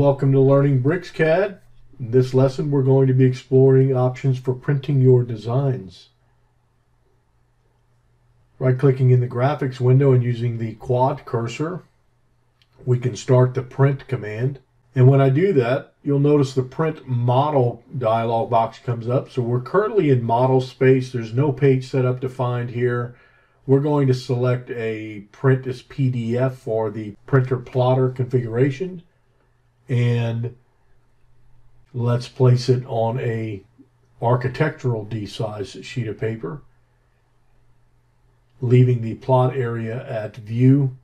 welcome to Learning BricsCAD. In this lesson, we're going to be exploring options for printing your designs. Right-clicking in the graphics window and using the quad cursor, we can start the print command. And when I do that, you'll notice the print model dialog box comes up. So we're currently in model space. There's no page setup defined here. We're going to select a print as PDF for the printer plotter configuration and let's place it on a architectural D size sheet of paper, leaving the plot area at view.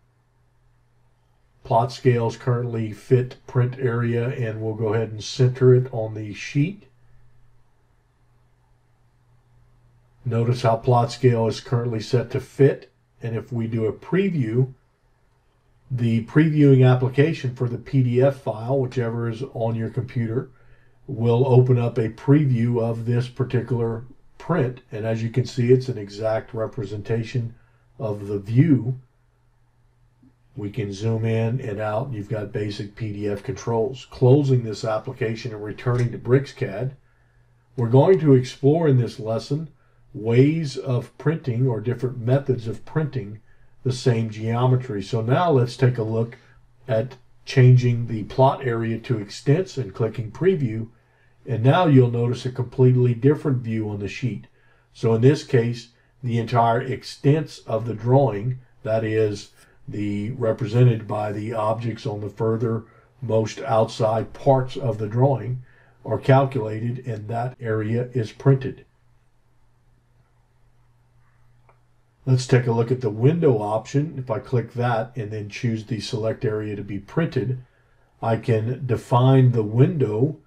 Plot scales currently fit print area and we'll go ahead and center it on the sheet. Notice how plot scale is currently set to fit. And if we do a preview, the previewing application for the PDF file, whichever is on your computer, will open up a preview of this particular print. And as you can see, it's an exact representation of the view. We can zoom in and out. You've got basic PDF controls. Closing this application and returning to BricsCAD, we're going to explore in this lesson ways of printing or different methods of printing the same geometry. So now let's take a look at changing the plot area to extents and clicking preview. And now you'll notice a completely different view on the sheet. So in this case, the entire extents of the drawing, that is the represented by the objects on the further most outside parts of the drawing are calculated and that area is printed. Let's take a look at the window option. If I click that and then choose the select area to be printed, I can define the window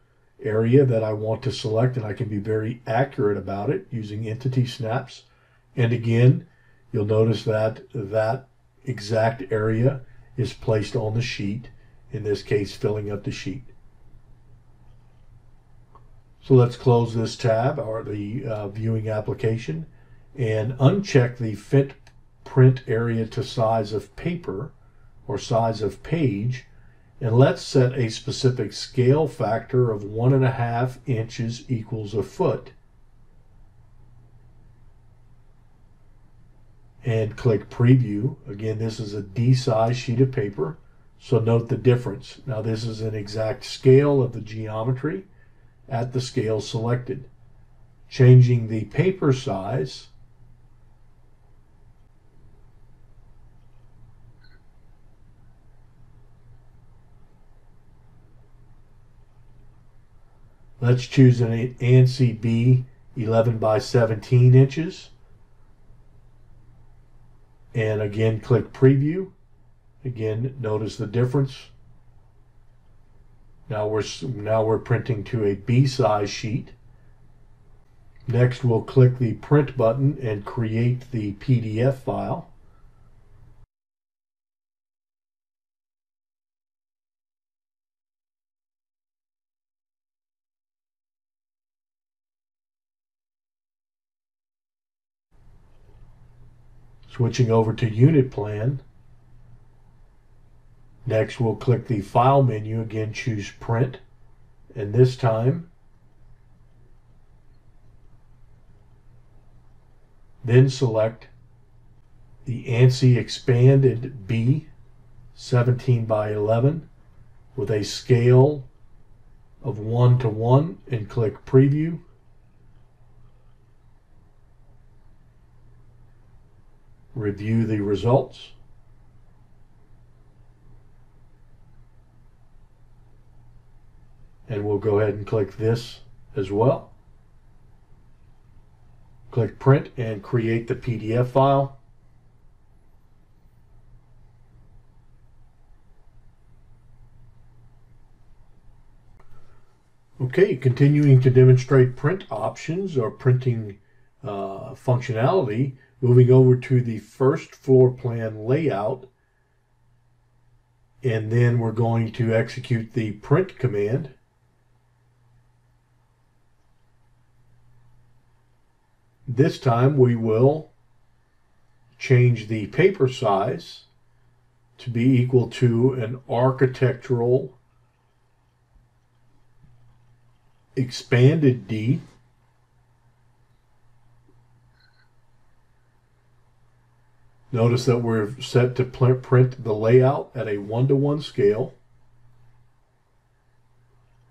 area that I want to select and I can be very accurate about it using entity snaps. And again, you'll notice that that exact area is placed on the sheet, in this case filling up the sheet. So let's close this tab or the uh, viewing application and uncheck the fit print area to size of paper or size of page and let's set a specific scale factor of one and a half inches equals a foot. And click preview. Again this is a D size sheet of paper so note the difference. Now this is an exact scale of the geometry at the scale selected. Changing the paper size Let's choose an ANSI B 11 by 17 inches. And again, click preview. Again, notice the difference. Now we're, now we're printing to a B size sheet. Next, we'll click the print button and create the PDF file. Switching over to unit plan. Next, we'll click the file menu, again choose print, and this time, then select the ANSI expanded B 17 by 11 with a scale of 1 to 1 and click preview. Review the results. And we'll go ahead and click this as well. Click print and create the PDF file. Okay, continuing to demonstrate print options or printing uh, functionality, Moving over to the first floor plan layout, and then we're going to execute the print command. This time we will change the paper size to be equal to an architectural expanded D. Notice that we're set to print the layout at a one-to-one scale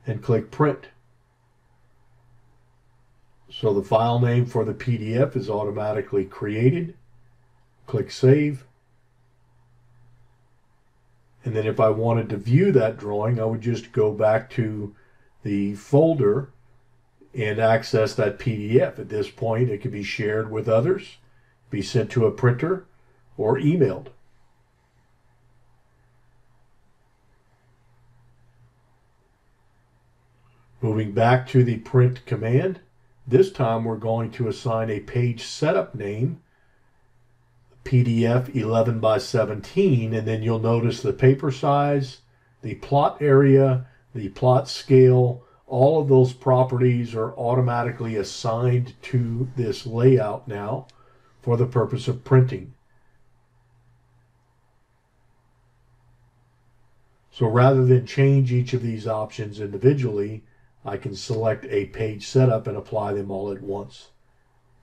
and click print. So the file name for the PDF is automatically created. Click save. And then if I wanted to view that drawing, I would just go back to the folder and access that PDF. At this point, it can be shared with others, be sent to a printer, or emailed. Moving back to the print command, this time we're going to assign a page setup name, PDF 11 by 17, and then you'll notice the paper size, the plot area, the plot scale, all of those properties are automatically assigned to this layout now for the purpose of printing. So rather than change each of these options individually, I can select a page setup and apply them all at once.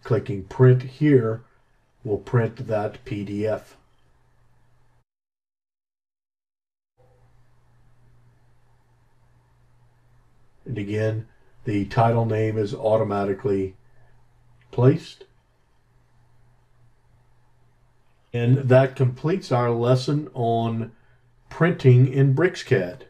Clicking print here will print that PDF. And again, the title name is automatically placed. And that completes our lesson on printing in BricsCAD.